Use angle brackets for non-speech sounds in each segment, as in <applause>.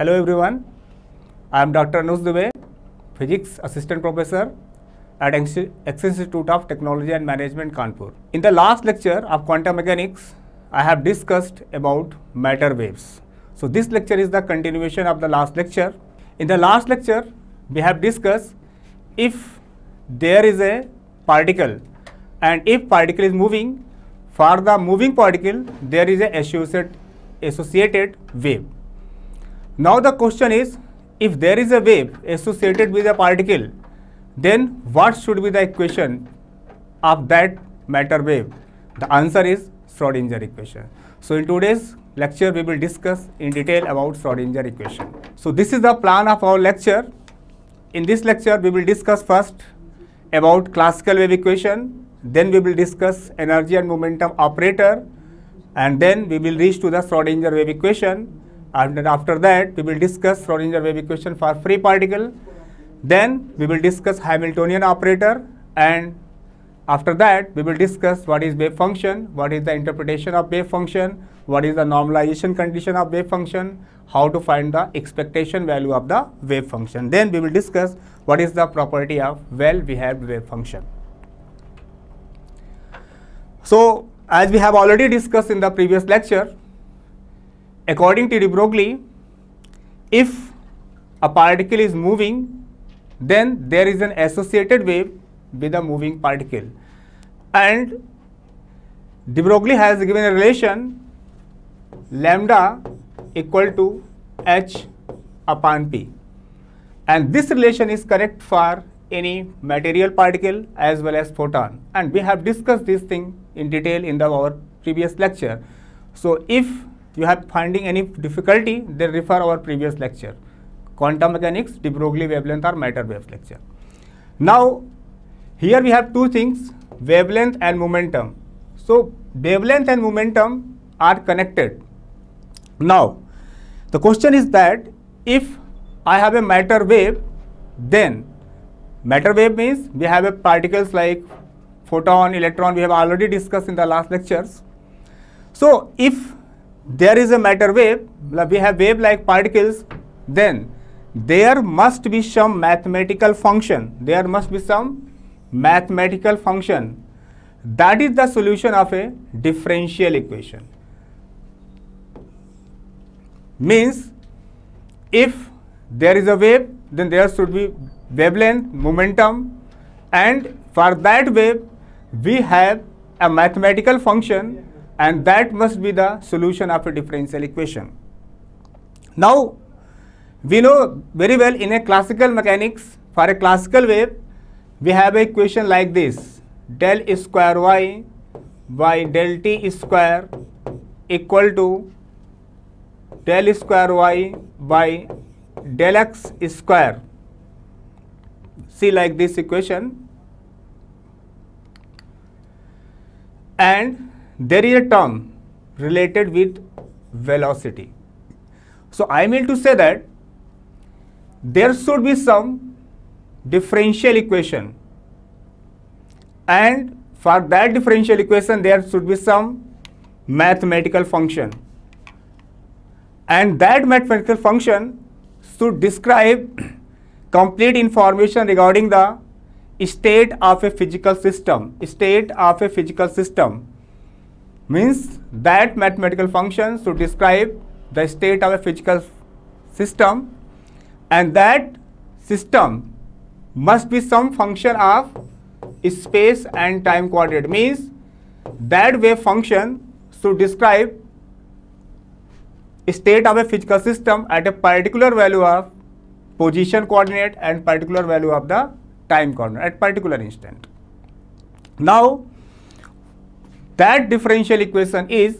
Hello everyone, I am Dr. Anuj Dubey, Physics Assistant Professor at Institute of Technology and Management, Kanpur. In the last lecture of quantum mechanics, I have discussed about matter waves. So this lecture is the continuation of the last lecture. In the last lecture, we have discussed if there is a particle and if particle is moving, for the moving particle, there is a associated wave. Now the question is, if there is a wave associated with a particle, then what should be the equation of that matter wave? The answer is Schrodinger equation. So in today's lecture, we will discuss in detail about Schrodinger equation. So this is the plan of our lecture. In this lecture, we will discuss first about classical wave equation, then we will discuss energy and momentum operator, and then we will reach to the Schrodinger wave equation. And then after that, we will discuss Schrodinger wave equation for free particle then we will discuss Hamiltonian operator and after that we will discuss what is wave function, what is the interpretation of wave function, what is the normalization condition of wave function, how to find the expectation value of the wave function. Then we will discuss what is the property of well-behaved wave function. So as we have already discussed in the previous lecture, according to de Broglie, if a particle is moving then there is an associated wave with a moving particle. And de Broglie has given a relation lambda equal to h upon p. And this relation is correct for any material particle as well as photon. And we have discussed this thing in detail in the, our previous lecture. So if you have finding any difficulty, then refer our previous lecture quantum mechanics, de Broglie wavelength or matter waves lecture. Now, here we have two things, wavelength and momentum. So, wavelength and momentum are connected. Now, the question is that if I have a matter wave, then matter wave means we have a particles like photon, electron, we have already discussed in the last lectures. So, if there is a matter wave, we have wave like particles, then there must be some mathematical function. There must be some mathematical function. That is the solution of a differential equation. Means if there is a wave, then there should be wavelength, momentum, and for that wave, we have a mathematical function, and that must be the solution of a differential equation. Now, we know very well in a classical mechanics, for a classical wave, we have a equation like this, del square y by del t square equal to del square y by del x square. See like this equation. And there is a term related with velocity. So I mean to say that there should be some differential equation and for that differential equation there should be some mathematical function and that mathematical function should describe <clears throat> complete information regarding the state of a physical system state of a physical system means that mathematical function should describe the state of a physical system and that system must be some function of space and time coordinate means that wave function should describe state of a physical system at a particular value of position coordinate and particular value of the time coordinate at particular instant. Now, that differential equation is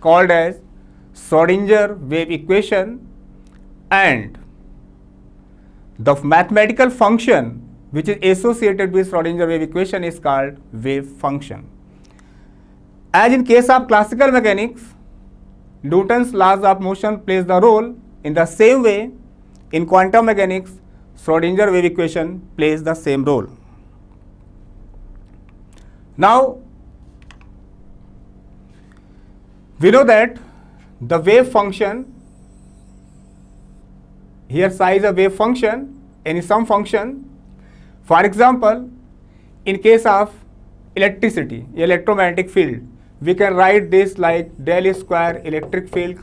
called as Schrodinger wave equation and the mathematical function which is associated with Schrodinger wave equation is called wave function. As in case of classical mechanics, Newton's laws of motion plays the role in the same way in quantum mechanics, Schrodinger wave equation plays the same role. Now, we know that the wave function here psi is a wave function any some function. For example, in case of electricity, electromagnetic field, we can write this like del square electric field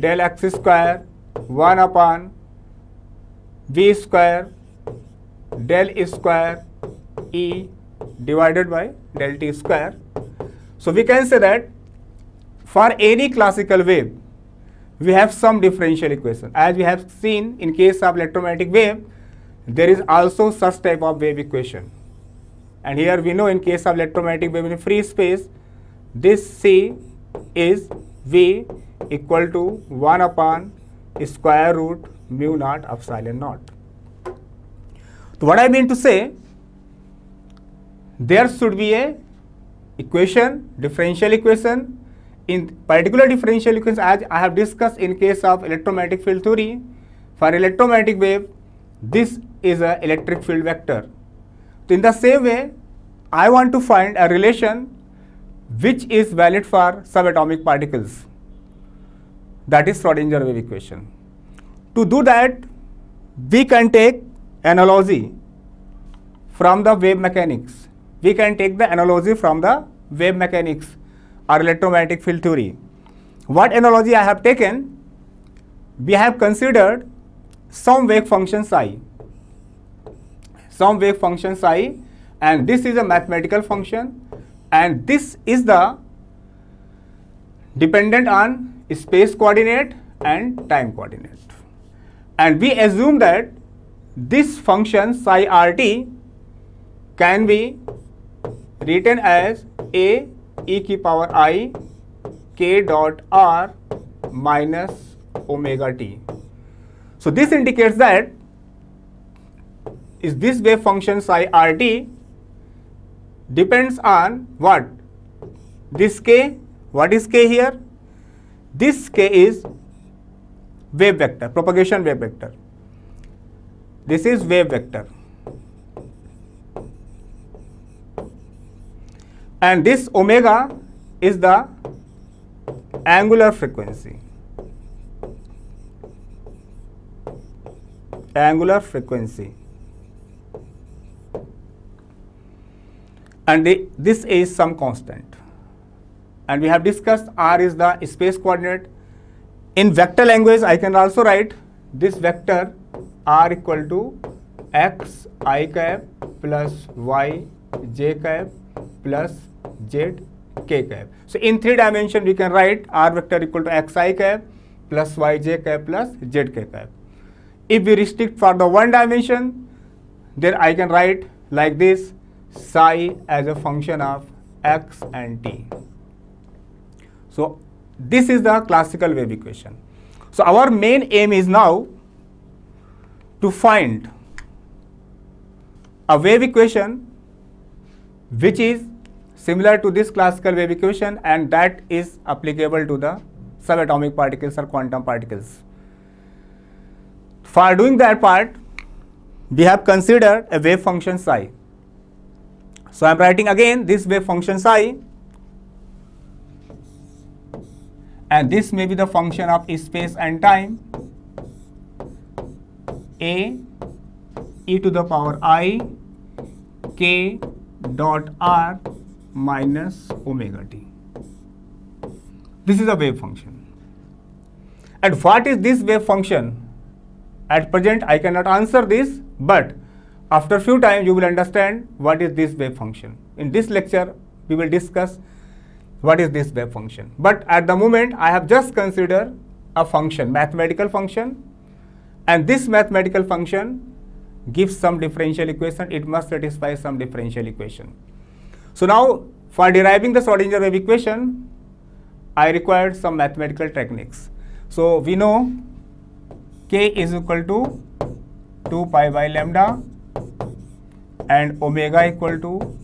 del x square 1 upon v square del square e divided by del t square. So we can say that for any classical wave, we have some differential equation. As we have seen in case of electromagnetic wave, there is also such type of wave equation. And here we know in case of electromagnetic wave in free space, this C is V equal to 1 upon square root mu naught epsilon naught. So what I mean to say, there should be a equation, differential equation. In particular differential equation, as I have discussed in case of electromagnetic field theory, for electromagnetic wave, this is a electric field vector. So in the same way, I want to find a relation which is valid for subatomic particles. That is Schrodinger wave equation. To do that, we can take analogy from the wave mechanics. We can take the analogy from the wave mechanics or electromagnetic field theory. What analogy I have taken? We have considered some wave function psi. Some wave function psi and this is a mathematical function and this is the dependent on space coordinate and time coordinate. And we assume that this function psi rt can be written as a e की power i k dot r minus omega t. So this indicates that is this wave function psi rt depends on what? This k, what is k here? This k is wave vector, propagation wave vector. This is wave vector. And this omega is the angular frequency. Angular frequency. And the, this is some constant and we have discussed r is the space coordinate. In vector language, I can also write this vector r equal to x i cap plus y j cap plus z k cap. So in three dimension, we can write r vector equal to x i cap plus y j cap plus z k cap. If we restrict for the one dimension, then I can write like this psi as a function of x and t. So this is the classical wave equation. So our main aim is now to find a wave equation which is similar to this classical wave equation and that is applicable to the subatomic particles or quantum particles. For doing that part, we have considered a wave function psi. So I am writing again this wave function psi and this may be the function of space and time a e to the power i k dot r minus omega t. This is a wave function. And what is this wave function? At present, I cannot answer this, but after few time you will understand what is this wave function. In this lecture, we will discuss what is this wave function. But at the moment, I have just considered a function, mathematical function, and this mathematical function gives some differential equation. It must satisfy some differential equation. So now, for deriving the Schrodinger wave equation, I required some mathematical techniques. So we know k is equal to 2 pi by lambda and omega equal to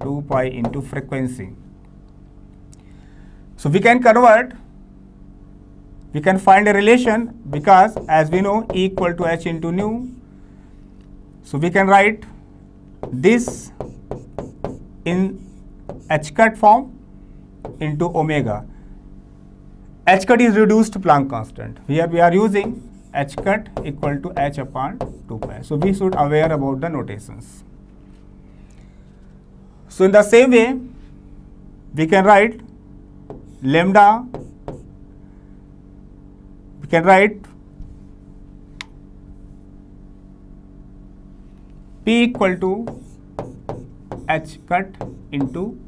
2 pi into frequency. So we can convert, we can find a relation because as we know E equal to h into nu. So we can write this in h cut form into omega. h cut is reduced Planck constant. Here we are using h cut equal to h upon 2 pi. So we should aware about the notations. So in the same way, we can write lambda, we can write P equal to h cut into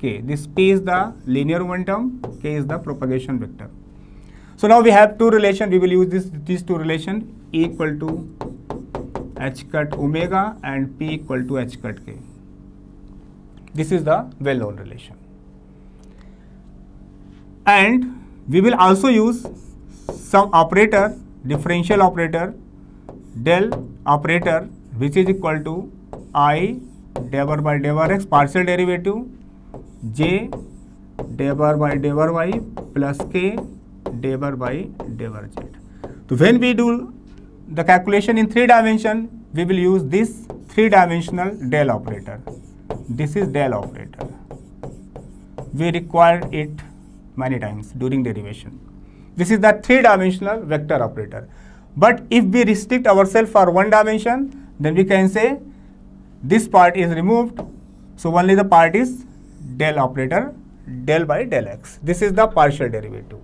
k. This P is the linear momentum, k is the propagation vector. So now we have two relation. We will use this these two relation E equal to h cut omega and P equal to h cut k. This is the well-known relation. And we will also use some operator, differential operator, del operator, which is equal to I derivative by derivative x partial derivative j derivative by derivative y plus k derivative by derivative z. So when we do the calculation in three dimension, we will use this three dimensional del operator. This is del operator. We required it many times during derivation. This is the three dimensional vector operator. But if we restrict ourselves for one dimension, then we can say this part is removed. So only the part is del operator, del by del x. This is the partial derivative.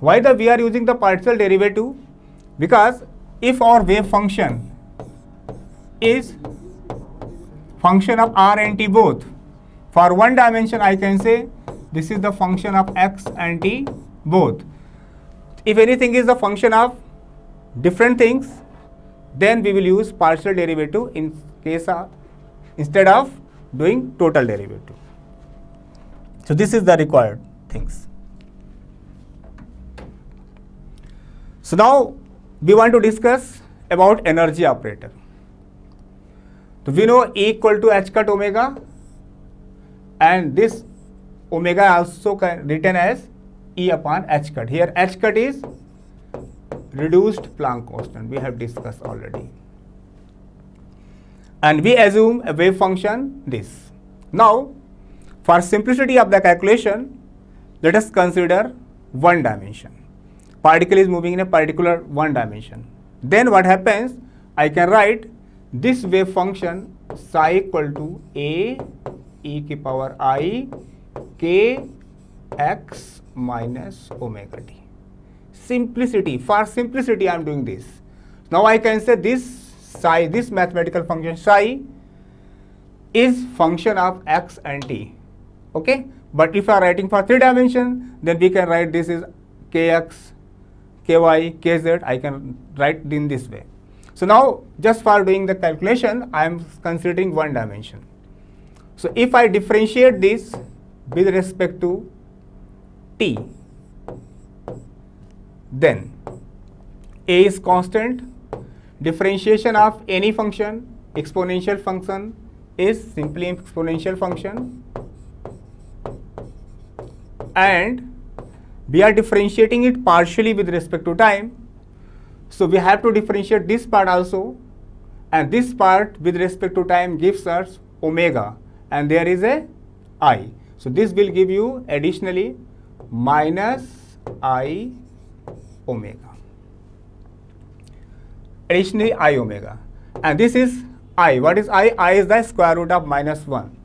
Why the we are using the partial derivative? Because if our wave function is function of r and t both, for one dimension I can say this is the function of x and t both. If anything is the function of different things, then we will use partial derivative in of instead of doing total derivative. So this is the required things. So now we want to discuss about energy operator. So we know E equal to h cut omega and this omega also written as E upon h cut. Here h cut is reduced Planck constant we have discussed already. And we assume a wave function this. Now, for simplicity of the calculation, let us consider one dimension. Particle is moving in a particular one dimension. Then what happens? I can write this wave function psi equal to a e to the power i k x minus omega t simplicity, for simplicity I am doing this. Now I can say this psi, this mathematical function psi is function of x and t. Okay? But if I am writing for three dimension, then we can write this is kx, ky, kz. I can write in this way. So now just for doing the calculation, I am considering one dimension. So if I differentiate this with respect to t, then a is constant differentiation of any function exponential function is simply exponential function. And we are differentiating it partially with respect to time. So we have to differentiate this part also. And this part with respect to time gives us omega. And there is a i. So this will give you additionally minus i omega. Additionally, i omega. And this is i. What is i? i is the square root of minus 1.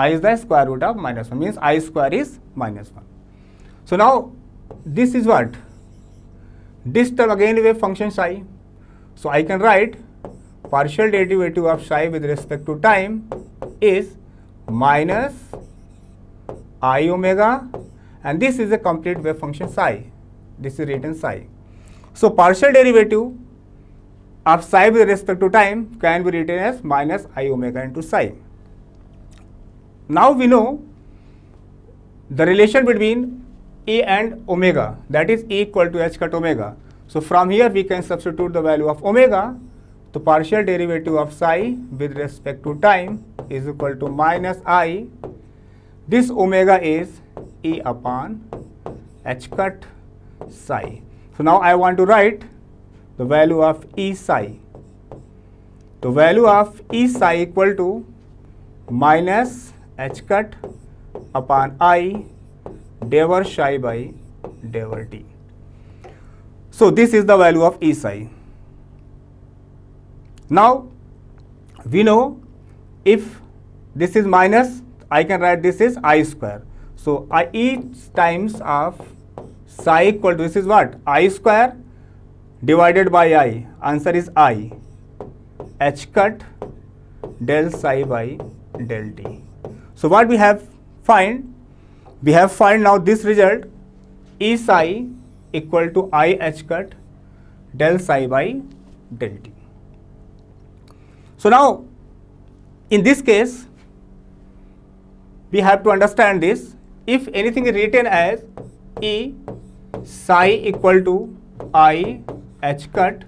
i is the square root of minus 1 means i square is minus 1. So now this is what? This term again wave function psi. So I can write partial derivative of psi with respect to time is minus i omega and this is a complete wave function psi this is written psi. So partial derivative of psi with respect to time can be written as minus i omega into psi. Now we know the relation between a and omega that is e equal to h cut omega. So from here we can substitute the value of omega. The partial derivative of psi with respect to time is equal to minus i. This omega is e upon h cut psi. So now I want to write the value of E psi. The value of E psi equal to minus h cut upon i derivative psi by d over t. So this is the value of E psi. Now we know if this is minus, I can write this is I square. So I each times of psi equal to this is what? I square divided by I. Answer is I. H cut del psi by del t. So what we have find? We have find now this result E psi equal to I h cut del psi by del t. So now in this case we have to understand this if anything is written as E psi equal to I h cut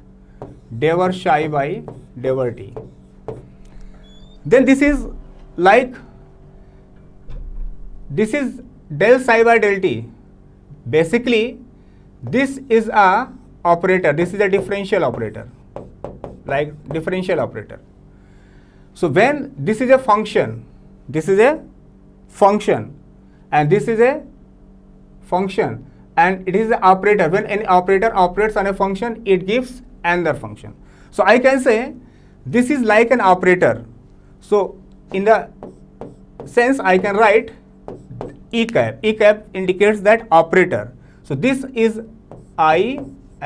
dever psi by dever t. Then this is like this is del psi by del t. Basically this is a operator this is a differential operator like differential operator. So when this is a function this is a function and this is a function and it is an operator. When any operator operates on a function it gives another function. So i can say this is like an operator. So in the sense i can write e cap. E cap indicates that operator. So this is i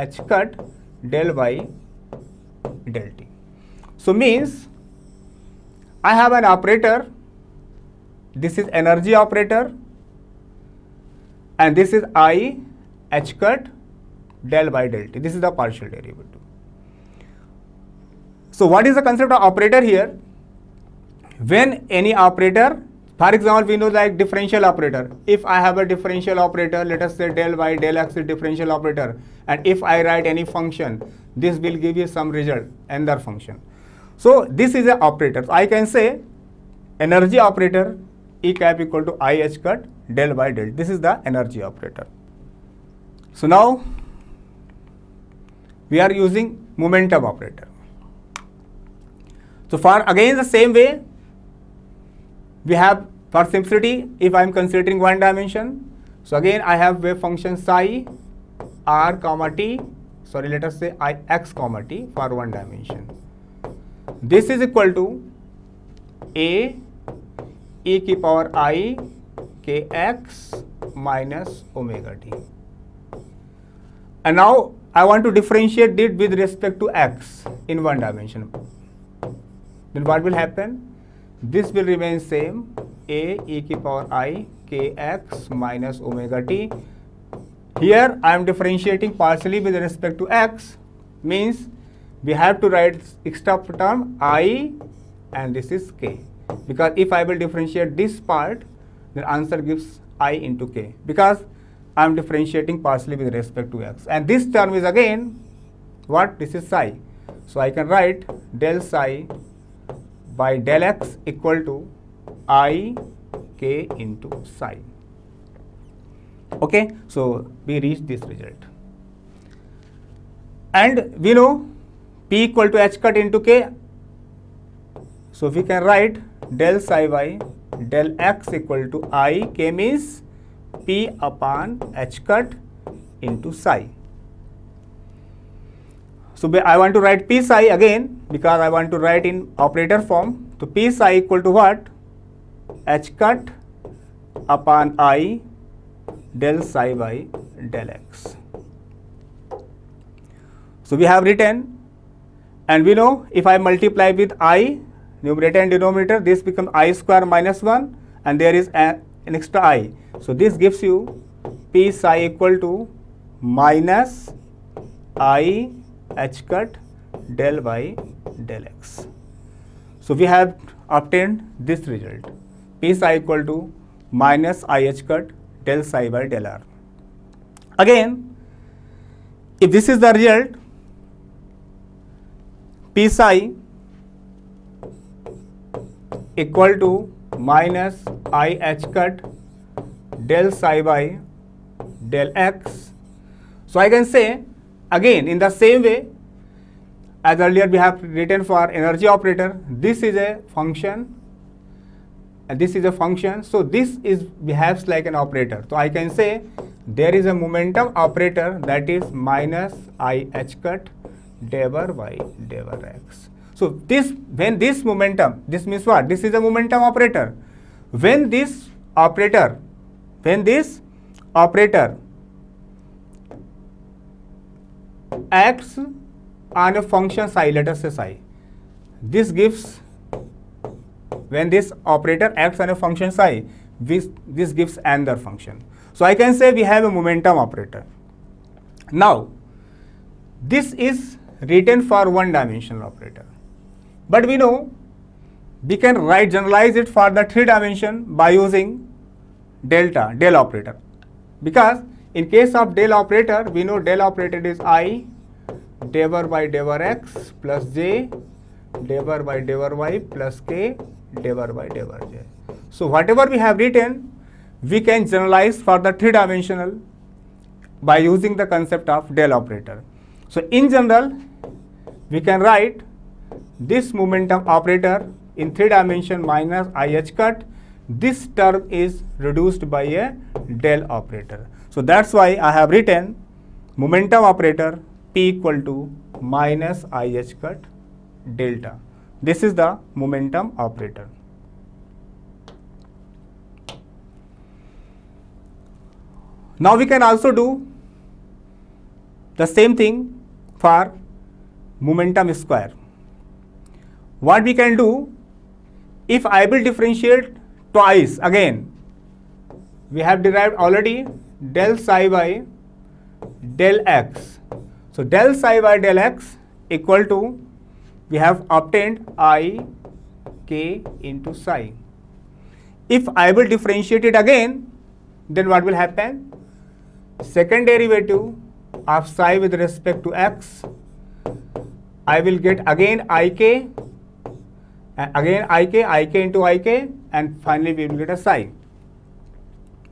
h cut del by del t. So means i have an operator. This is energy operator and this is i h cut del by del t. This is the partial derivative. So what is the concept of operator here? When any operator, for example, we know like differential operator. If I have a differential operator, let us say del y del x is differential operator, and if I write any function, this will give you some result, another function. So this is an operator. So I can say energy operator E cap equal to I h cut del by del. This is the energy operator. So now we are using momentum operator. So for again the same way, we have for simplicity, if I am considering one dimension, so again I have wave function psi r comma t, sorry let us say i x comma t for one dimension. This is equal to a e power i k x minus omega t. And now I want to differentiate it with respect to x in one dimension. Then what will happen? This will remain same a e की power i k x minus omega t. Here I am differentiating partially with respect to x means we have to write extra term i and this is k because if I will differentiate this part then answer gives i into k. Because I am differentiating partially with respect to x. And this term is again what? This is psi. So I can write del psi by del x equal to i k into psi. Okay? So we reach this result. And we know p equal to h cut into k. So we can write del psi by del x equal to i k means p upon h cut into psi. So I want to write p psi again because I want to write in operator form. So p psi equal to what? h cut upon i del psi by del x. So we have written and we know if I multiply with i numerator and denominator this becomes i square minus 1 and there is a, an extra i. So this gives you p psi equal to minus i h cut del y del x. So we have obtained this result p psi equal to minus i h cut del psi by del r. Again if this is the result p psi equal to minus i h cut del psi by del x. So I can say again in the same way as earlier we have written for energy operator this is a function and this is a function. So this is behaves like an operator. So i can say there is a momentum operator that is minus i h cut dever by dever x so this when this momentum this means what this is a momentum operator when this operator when this operator acts on a function psi let us say psi this gives when this operator acts on a function psi, this, this gives another function. So I can say we have a momentum operator. Now, this is written for one dimensional operator. But we know we can write generalize it for the three dimension by using delta, del operator. Because in case of del operator, we know del operator is i dever by dever x plus j dever by dever y plus k dever by dever j. So whatever we have written, we can generalize for the three dimensional by using the concept of del operator. So in general, we can write this momentum operator in three dimension minus ih cut. This term is reduced by a del operator. So that's why I have written momentum operator p equal to minus ih cut delta. This is the momentum operator. Now we can also do the same thing for momentum square. What we can do, if I will differentiate twice again, we have derived already del psi by del x. So del psi by del x equal to we have obtained i k into psi. If I will differentiate it again, then what will happen? Second derivative of psi with respect to x, I will get again ik, again ik, ik into ik, and finally we will get a psi.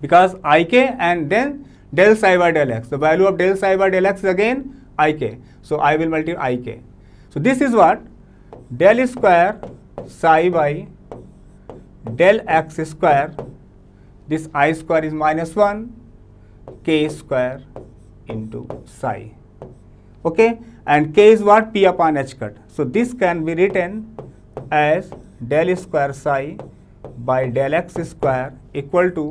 Because ik and then del psi by del x. The value of del psi by del x is again ik. So I will multiply ik. So this is what del square psi by del x square this i square is minus 1 k square into psi okay and k is what p upon h cut so this can be written as del square psi by del x square equal to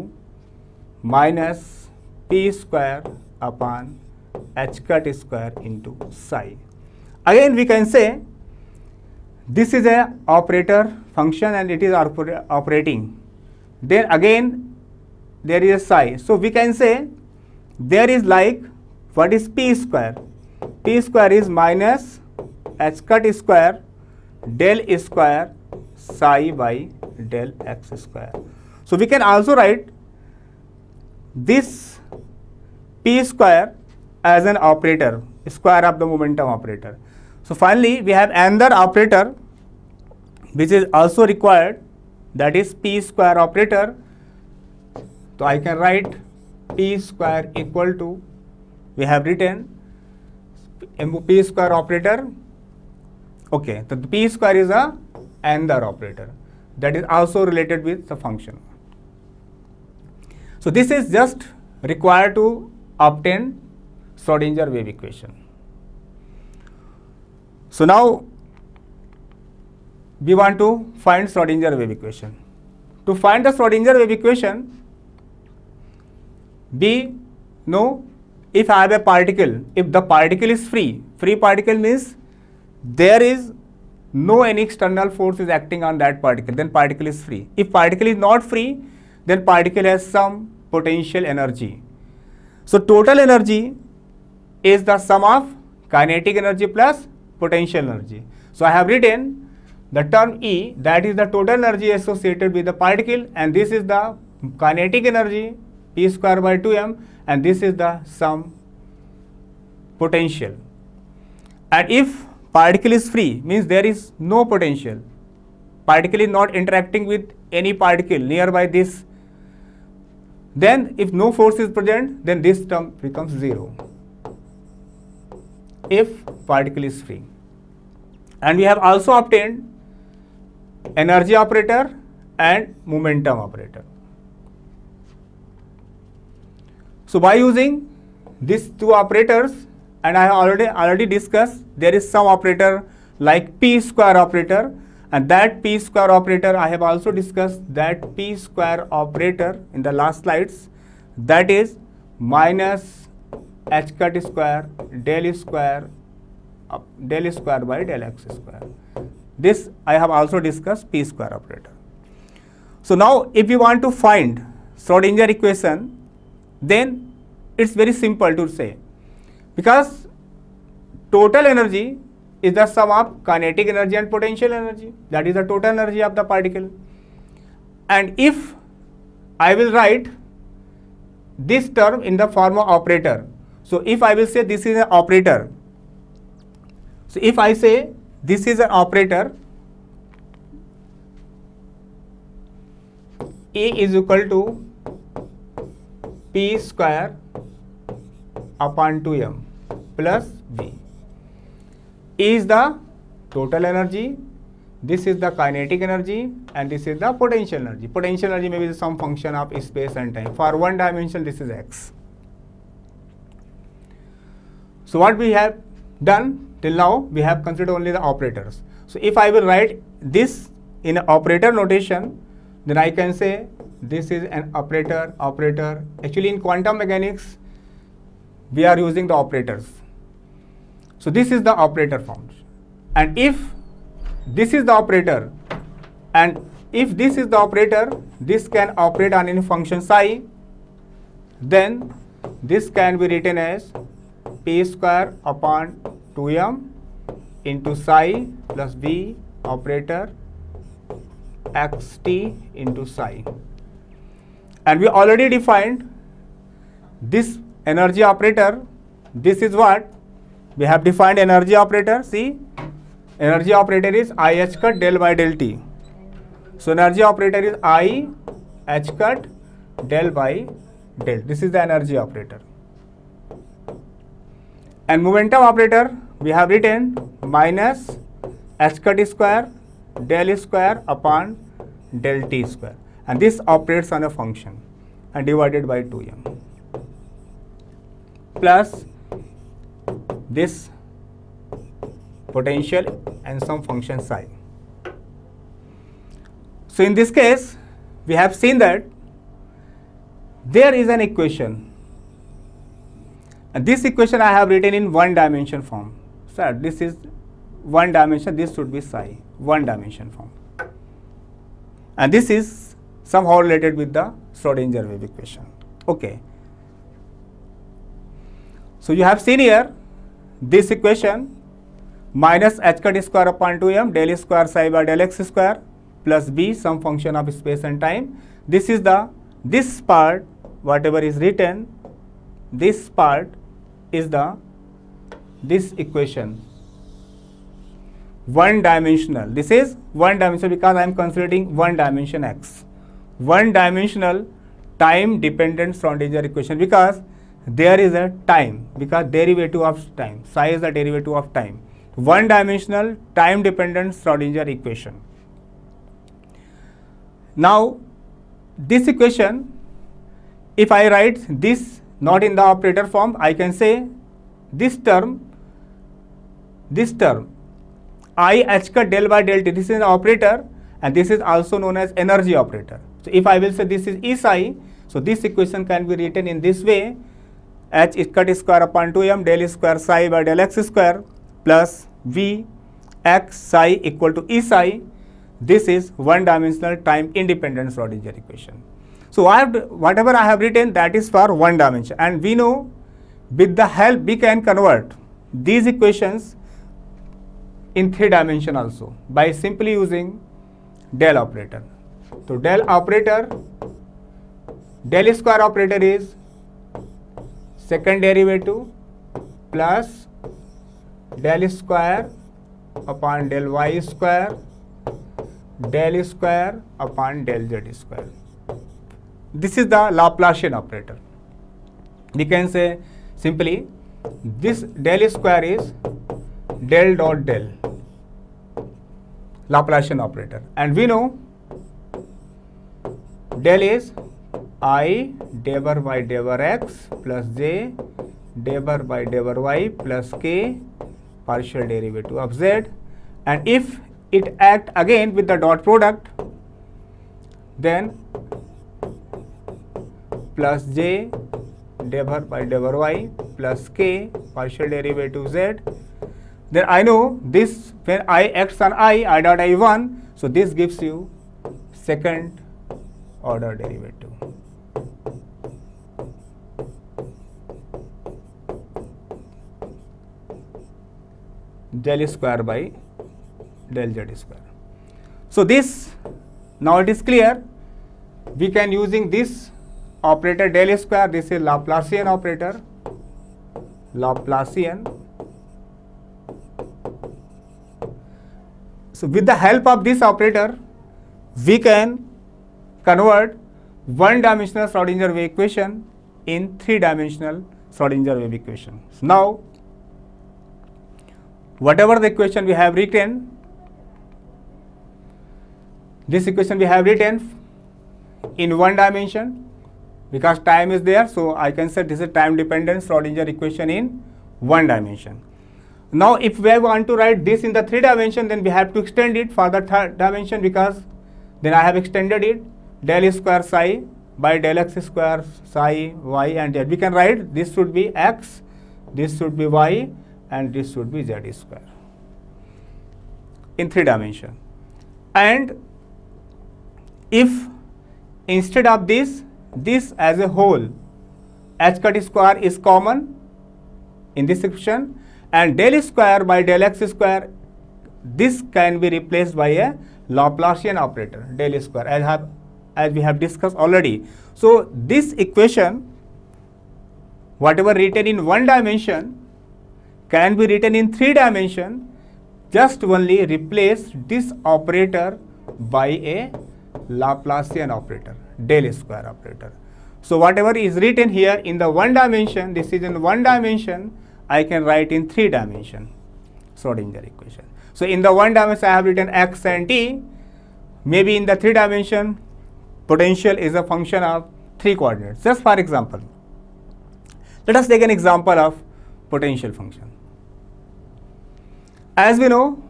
minus p square upon h cut square into psi Again we can say this is a operator function and it is oper operating. Then again there is a psi. So we can say there is like what is p square? p square is minus h cut square del square psi by del x square. So we can also write this p square as an operator, square of the momentum operator. So finally, we have another operator which is also required that is p square operator. So I can write p square equal to we have written p square operator. Okay, so the p square is a another operator that is also related with the function. So this is just required to obtain Schrodinger wave equation. So now we want to find Schrodinger wave equation. To find the Schrodinger wave equation, we know if I have a particle, if the particle is free, free particle means there is no any external force is acting on that particle, then particle is free. If particle is not free, then particle has some potential energy. So total energy is the sum of kinetic energy plus potential energy. So I have written the term E that is the total energy associated with the particle and this is the kinetic energy P square by 2m and this is the sum potential. And if particle is free means there is no potential. Particle is not interacting with any particle nearby this. Then if no force is present then this term becomes 0 if particle is free and we have also obtained energy operator and momentum operator. So by using these two operators and I have already already discussed there is some operator like p square operator and that p square operator I have also discussed that p square operator in the last slides that is minus h cut square del square del square by del x square. This I have also discussed p square operator. So now if you want to find Schrodinger equation then it's very simple to say because total energy is the sum of kinetic energy and potential energy that is the total energy of the particle and if I will write this term in the form of operator so if I will say this is a operator so if I say this is a operator A is equal to p square upon two m plus V. Is the total energy, this is the kinetic energy and this is the potential energy. Potential energy may be some function of space and time. For one dimension this is x. So what we have done till now we have considered only the operators. So if I will write this in operator notation then I can say this is an operator, operator. Actually in quantum mechanics, we are using the operators. So this is the operator form. And if this is the operator and if this is the operator, this can operate on any function psi, then this can be written as p square upon 2m into psi plus b operator xt into psi. And we already defined this energy operator. This is what we have defined energy operator. See, energy operator is I h cut del by del t. So energy operator is I h cut del by del. This is the energy operator. And momentum operator we have written minus h cut square del square upon del t square and this operates on a function and divided by 2m plus this potential and some function psi. So in this case we have seen that there is an equation and this equation I have written in one dimension form. Sir, this is one dimension, this should be psi, one dimension form. And this is somehow related with the Schrodinger wave equation. Okay. So you have seen here this equation minus h cut square upon 2m del square psi by del x square plus b some function of space and time. This is the this part whatever is written this part is the this equation one dimensional. This is one dimensional because I am considering one dimension x. One dimensional time dependent Schrodinger equation because there is a time because derivative of time. Psi is the derivative of time. One dimensional time dependent Schrodinger equation. Now this equation if I write this not in the operator form I can say this term this term I h cut del by del t. This is an operator and this is also known as energy operator. So if I will say this is E psi, so this equation can be written in this way h cut square upon two m del square psi by del x square plus V x psi equal to E psi this is one dimensional time independent Schrodinger equation so I whatever I have written that is for one dimension and we know with the help we can convert these equations in three dimension also by simply using del operator तो del operator del square operator is second derivative plus del square upon del y square del square upon del z square. This is the Laplacian operator. We can say simply this del square is del dot del Laplacian operator and we know del is i deber by deber x plus j deber by deber y plus k partial derivative of z. And if it act again with the dot product then plus j deber by deber y plus k partial derivative z. Then I know this when i acts on i i dot i1 so this gives you second order derivative. Del square by del z square. So this now it is clear we can using this operator del square this is Laplacian operator Laplacian so with the help of this operator we can convert one dimensional Schrodinger wave equation in three dimensional Schrodinger wave equation. So now whatever the equation we have written, this equation we have written in one dimension because time is there. So, I can say this is time dependent Schrodinger equation in one dimension. Now, if we want to write this in the three dimension, then we have to extend it for the third dimension because then I have extended it del square psi by del x square psi y and z. We can write this should be x, this should be y and this should be z square in three dimension. And if instead of this, this as a whole, h cut square is common in this section and del square by del x square, this can be replaced by a Laplacian operator, del square, as, have, as we have discussed already. So, this equation, whatever written in one dimension, can be written in three dimension just only replace this operator by a Laplacian operator, del square operator. So whatever is written here in the one dimension, this is in one dimension, I can write in three dimension Schrodinger equation. So in the one dimension I have written x and t, maybe in the three dimension potential is a function of three coordinates. Just for example, let us take an example of potential function. As we know,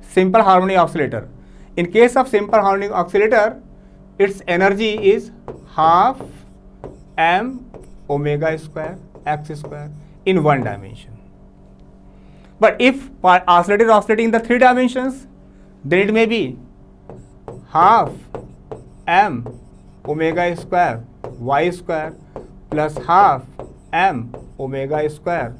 simple harmonic oscillator. In case of simple harmonic oscillator, its energy is half m omega square x square in one dimension. But if oscillator is oscillating in the three dimensions, then it may be half m omega square y square plus half m omega square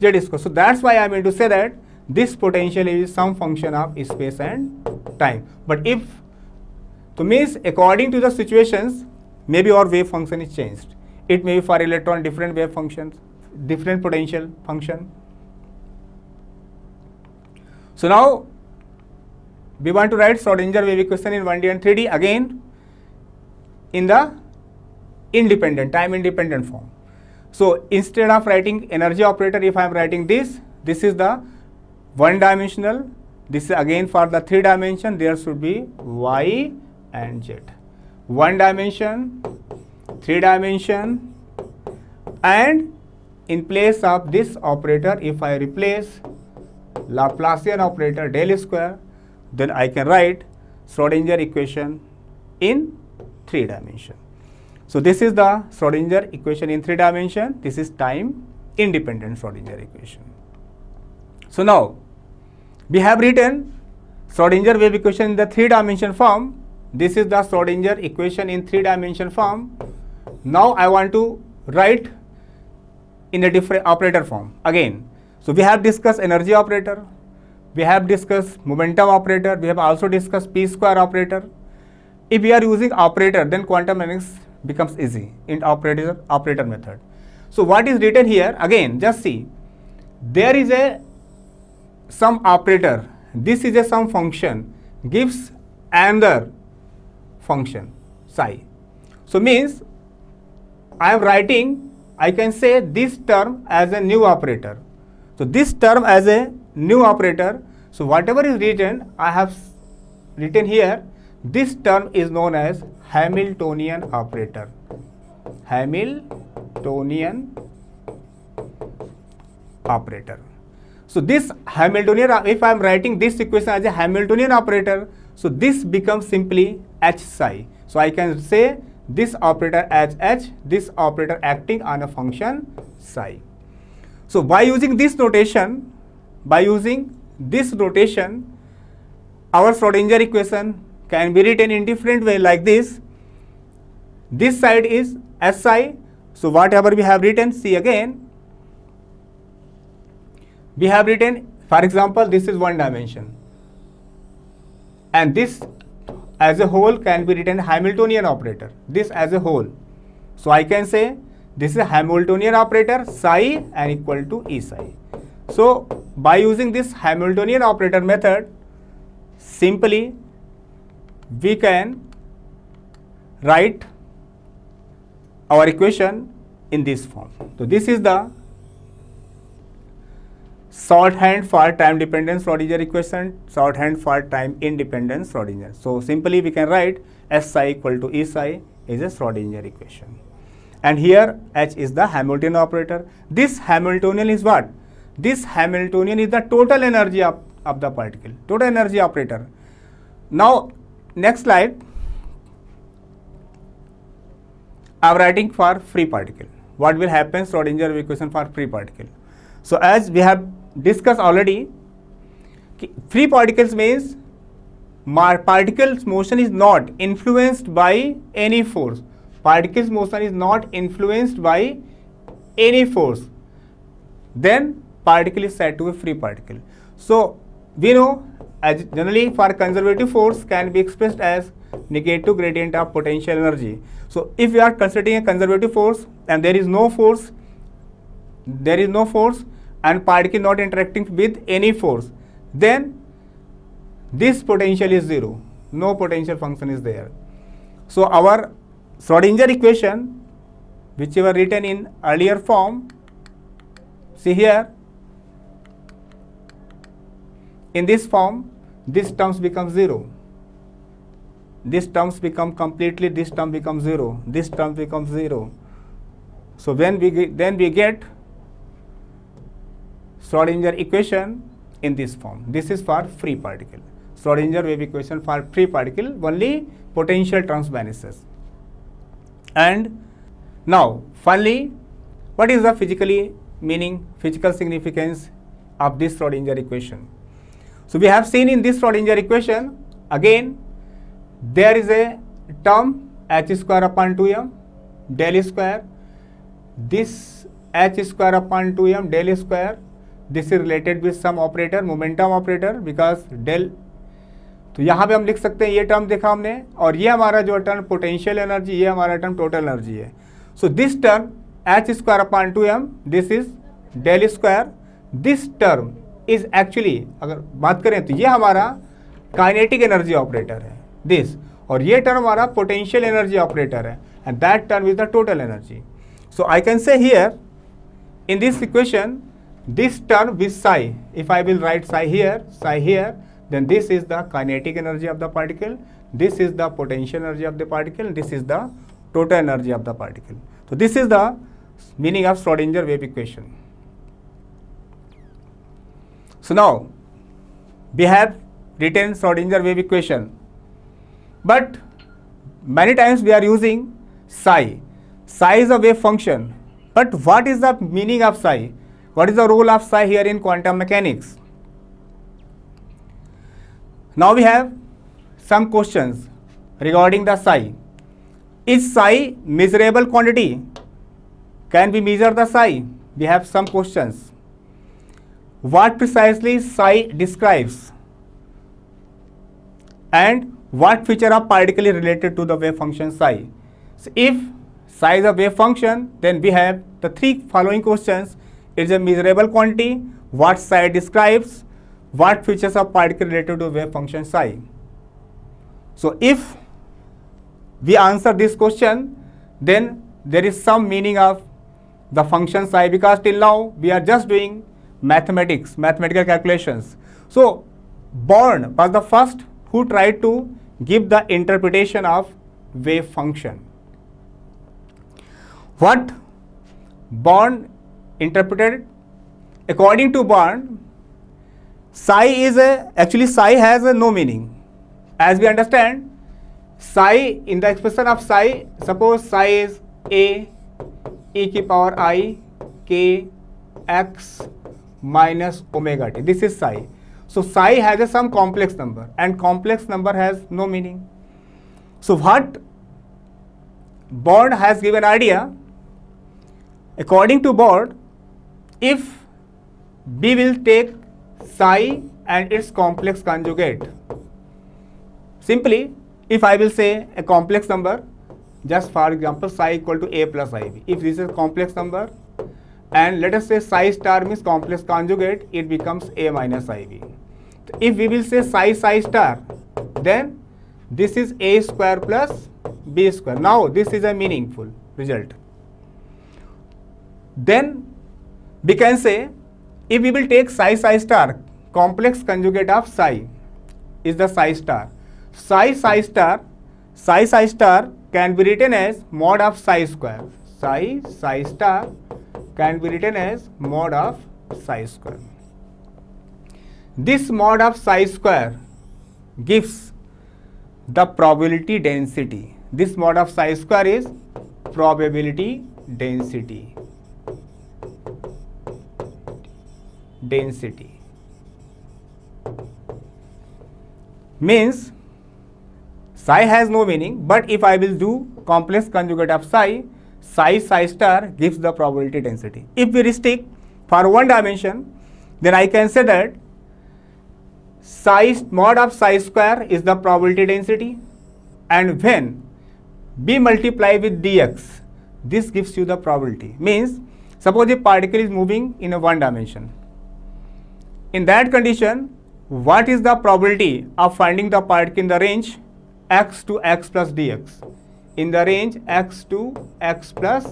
z square. So that's why I'm going to say that this potential is some function of space and time. But if to means according to the situations, maybe our wave function is changed. It may be for electron different wave functions, different potential function. So now we want to write Schrodinger wave equation in 1D and 3D again in the independent, time independent form. So instead of writing energy operator, if I am writing this, this is the one dimensional this is again for the three dimension there should be y and z one dimension three dimension and in place of this operator if I replace Laplacian operator del square then I can write Schrodinger equation in three dimension. So this is the Schrodinger equation in three dimension. This is time independent Schrodinger equation. So now we have written Schrodinger wave equation in the three dimension form. This is the Schrodinger equation in three dimension form. Now I want to write in a different operator form again. So we have discussed energy operator, we have discussed momentum operator, we have also discussed p square operator. If we are using operator, then quantum mechanics becomes easy in operator operator method. So what is written here again just see there is a some operator, this is a some function, gives another function psi. So means I am writing, I can say this term as a new operator. So this term as a new operator, so whatever is written, I have written here, this term is known as Hamiltonian operator. Hamiltonian operator. So this Hamiltonian, uh, if I am writing this equation as a Hamiltonian operator, so this becomes simply H psi. So I can say this operator as H, this operator acting on a function psi. So by using this notation, by using this notation, our Schrodinger equation can be written in different way like this. This side is psi. So whatever we have written, see again. We have written, for example, this is one dimension. And this as a whole can be written Hamiltonian operator. This as a whole. So I can say this is a Hamiltonian operator psi and equal to E psi. So by using this Hamiltonian operator method, simply we can write our equation in this form. So this is the shorthand for time dependent Schrodinger equation, shorthand for time independent Schrodinger. So simply we can write S psi equal to E psi is a Schrodinger equation. And here H is the Hamiltonian operator. This Hamiltonian is what? This Hamiltonian is the total energy of, of the particle, total energy operator. Now next slide. I am writing for free particle. What will happen Schrodinger equation for free particle? So as we have discussed already, free particles means particles motion is not influenced by any force. Particles motion is not influenced by any force. Then particle is said to be free particle. So we know as generally for conservative force can be expressed as negative gradient of potential energy. So if we are considering a conservative force and there is no force, there is no force and particle not interacting with any force, then this potential is zero. No potential function is there. So our Schrodinger equation, which were written in earlier form, see here, in this form, this terms become 0. This terms become completely, this term becomes 0. This term becomes 0. So when we then we get Schrodinger equation in this form. This is for free particle. Schrodinger wave equation for free particle, only potential terms vanishes. And now, finally, what is the physically meaning, physical significance of this Schrodinger equation? So we have seen in this Schrodinger equation, again, there is a term h square upon 2m del square. This h square upon 2m del square, this is related with some operator, momentum operator because del तो यहाँ पे हम लिख सकते हैं ये term देखा हमने और ये हमारा जो टर्म पोटेंशियल एनर्जी ये हमारा टर्म टोटल एनर्जी है। So this term h square upon two m this is del square this term is actually अगर बात करें तो ये हमारा काइनेटिक एनर्जी ऑपरेटर है दिस और ये टर्म हमारा पोटेंशियल एनर्जी ऑपरेटर है and that term is the total energy so I can say here in this equation this term with psi if I will write psi here psi here then this is the kinetic energy of the particle this is the potential energy of the particle this is the total energy of the particle so this is the meaning of Schrodinger wave equation So now we have written Schrodinger wave equation, but many times we are using psi. Psi is a wave function, but what is the meaning of psi? What is the role of psi here in quantum mechanics? Now we have some questions regarding the psi. Is psi measurable quantity? Can we measure the psi? We have some questions what precisely psi describes and what feature of particle is related to the wave function psi. So if psi is a wave function, then we have the three following questions. It is a measurable quantity, what psi describes, what features of particle related to wave function psi. So if we answer this question, then there is some meaning of the function psi because till now we are just doing mathematics, mathematical calculations. So Born was the first who tried to give the interpretation of wave function. What Born interpreted according to Born, psi is a actually psi has a no meaning. As we understand, psi in the expression of psi, suppose psi is a e की power i k x minus omega t. This is psi. So psi has a some complex number and complex number has no meaning. So what Born has given idea, according to Born, if B will take psi and its complex conjugate, simply if I will say a complex number, just for example psi equal to a plus ib, if this is a complex number and let us say psi star means complex conjugate, it becomes a minus ib. If we will say psi psi star, then this is a square plus b square. Now this is a meaningful result. Then we can say if we will take psi psi star, complex conjugate of psi is the psi star. Psi psi star, psi psi star can be written as mod of psi square. Psi psi star can be written as mod of psi square. This mod of psi square gives the probability density. This mod of psi square is probability density. Density means psi has no meaning, but if I will do complex conjugate of psi, psi psi star gives the probability density. If we restrict for one dimension, then I can say that psi mod of psi square is the probability density and when b multiply with dx, this gives you the probability. Means suppose a particle is moving in a one dimension. In that condition, what is the probability of finding the particle in the range x to x plus dx? In the range x to x plus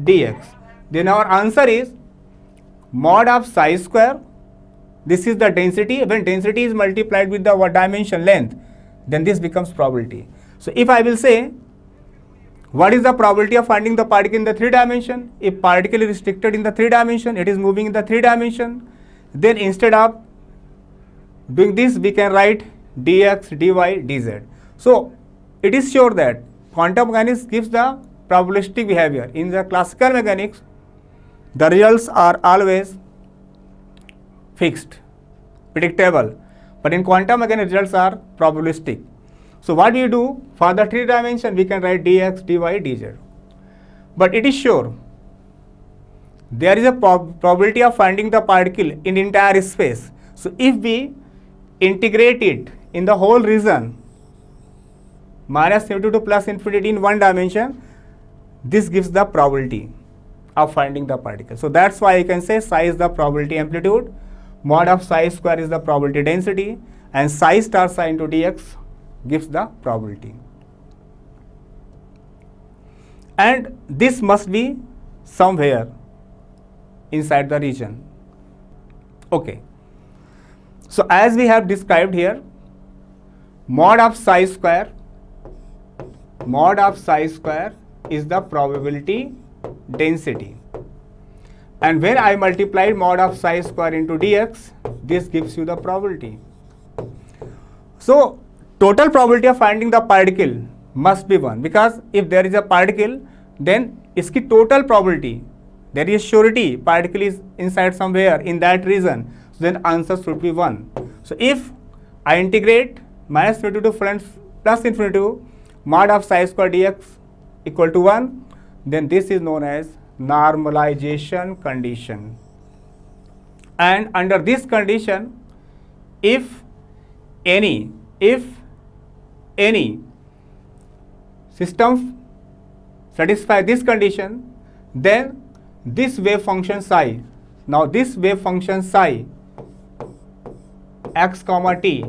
dx. Then our answer is mod of psi square. This is the density. When density is multiplied with the dimension length, then this becomes probability. So if I will say, what is the probability of finding the particle in the three dimension? If particle is restricted in the three dimension, it is moving in the three dimension, then instead of doing this, we can write dx, dy, dz. So it is sure that quantum mechanics gives the probabilistic behavior. In the classical mechanics, the results are always fixed, predictable. But in quantum mechanics, results are probabilistic. So what do you do? For the three dimension, we can write dx, dy, dz. But it is sure there is a prob probability of finding the particle in entire space. So if we integrate it in the whole region minus infinity to plus infinity in one dimension, this gives the probability of finding the particle. So that's why you can say psi is the probability amplitude, mod of psi square is the probability density, and psi star psi into dx gives the probability. And this must be somewhere inside the region. Okay. So as we have described here, mod of psi square, mod of psi square is the probability density. And when I multiply mod of psi square into dx, this gives you the probability. So total probability of finding the particle must be 1 because if there is a particle, then its total probability, there is surety particle is inside somewhere in that region so then answer should be 1. So if I integrate minus infinity to plus infinity mod of psi square dx equal to 1, then this is known as normalization condition. And under this condition, if any, if any system satisfy this condition, then this wave function psi, now this wave function psi x comma t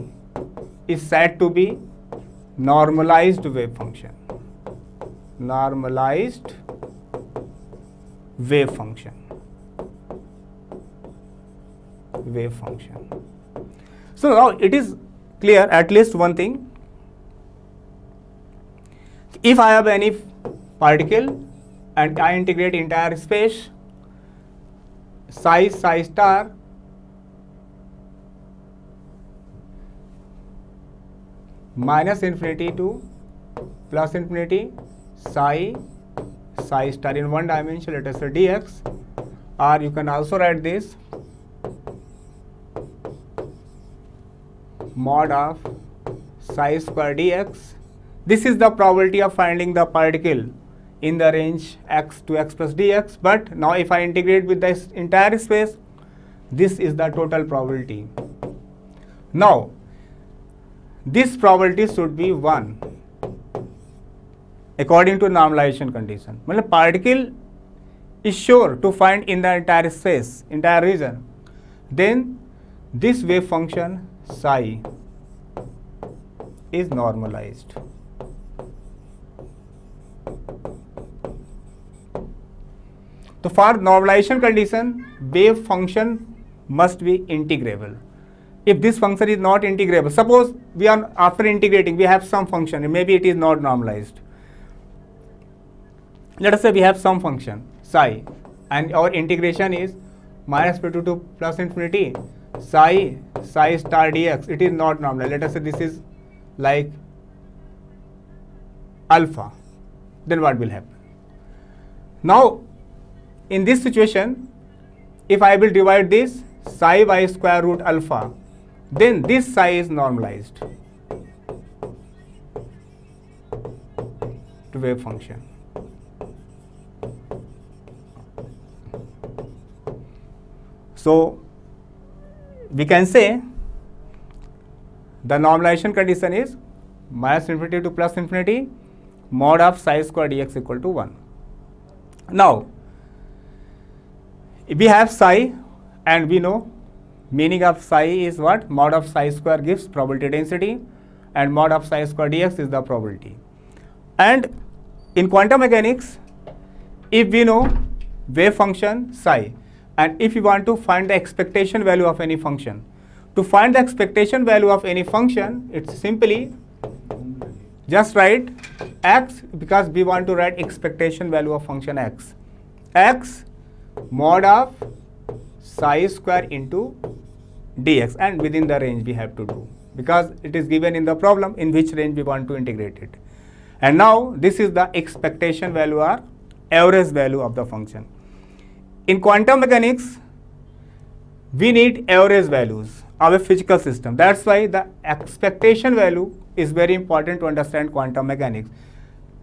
is said to be normalized wave function. Normalized wave function. Wave function. So now it is clear at least one thing. if I have any particle and I integrate entire space, psi psi star minus infinity to plus infinity psi psi star in one dimension let us say dx or you can also write this mod of psi square dx. This is the probability of finding the particle in the range x to x plus dx but now if I integrate with this entire space this is the total probability now this probability should be 1 according to normalization condition. Well, particle is sure to find in the entire space, entire region. Then this wave function psi is normalized. So for normalization condition, wave function must be integrable if this function is not integrable, suppose we are after integrating, we have some function, maybe it is not normalized. Let us say we have some function psi and our integration is minus p2 to plus infinity psi psi star dx. It is not normalized. Let us say this is like alpha. Then what will happen? Now, in this situation, if I will divide this psi by square root alpha then this psi is normalized to wave function. So, we can say the normalization condition is minus infinity to plus infinity mod of psi square dx equal to 1. Now, we have psi and we know meaning of psi is what? Mod of psi square gives probability density and mod of psi square dx is the probability. And in quantum mechanics, if we know wave function psi and if we want to find the expectation value of any function, to find the expectation value of any function, it's simply just write x because we want to write expectation value of function x. x mod of psi square into dx and within the range we have to do because it is given in the problem in which range we want to integrate it. And now this is the expectation value or average value of the function. In quantum mechanics, we need average values of a physical system. That's why the expectation value is very important to understand quantum mechanics.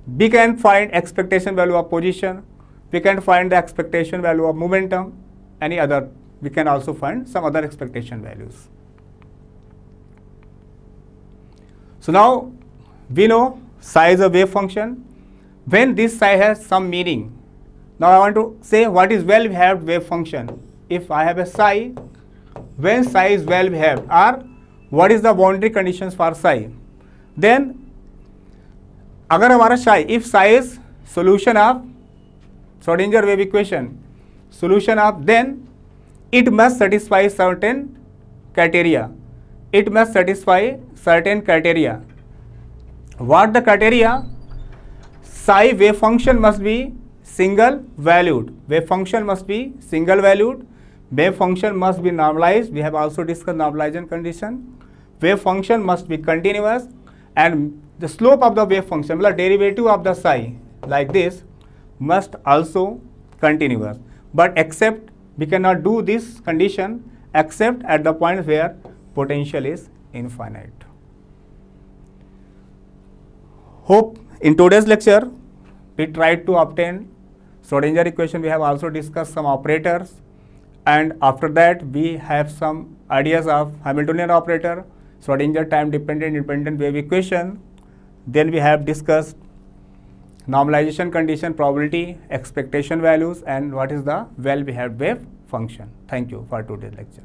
We can find expectation value of position, we can find the expectation value of momentum, any other we can also find some other expectation values. So now we know psi is a wave function. When this psi has some meaning, now I want to say what is well behaved wave function. If I have a psi, when psi is well behaved or what is the boundary conditions for psi, then अगर हमारा psi, if psi is solution of Schrodinger wave equation, solution of then it must satisfy certain criteria. It must satisfy certain criteria. What the criteria? Psi wave function must be single valued. Wave function must be single valued. Wave function must be normalized. We have also discussed normalization condition. Wave function must be continuous and the slope of the wave function, the derivative of the psi like this must also continuous. But except we cannot do this condition except at the point where potential is infinite. Hope in today's lecture we tried to obtain Schrodinger equation. We have also discussed some operators and after that we have some ideas of Hamiltonian operator, Schrodinger time dependent independent wave equation. Then we have discussed normalization condition, probability, expectation values and what is the well-behaved wave function. Thank you for today's lecture.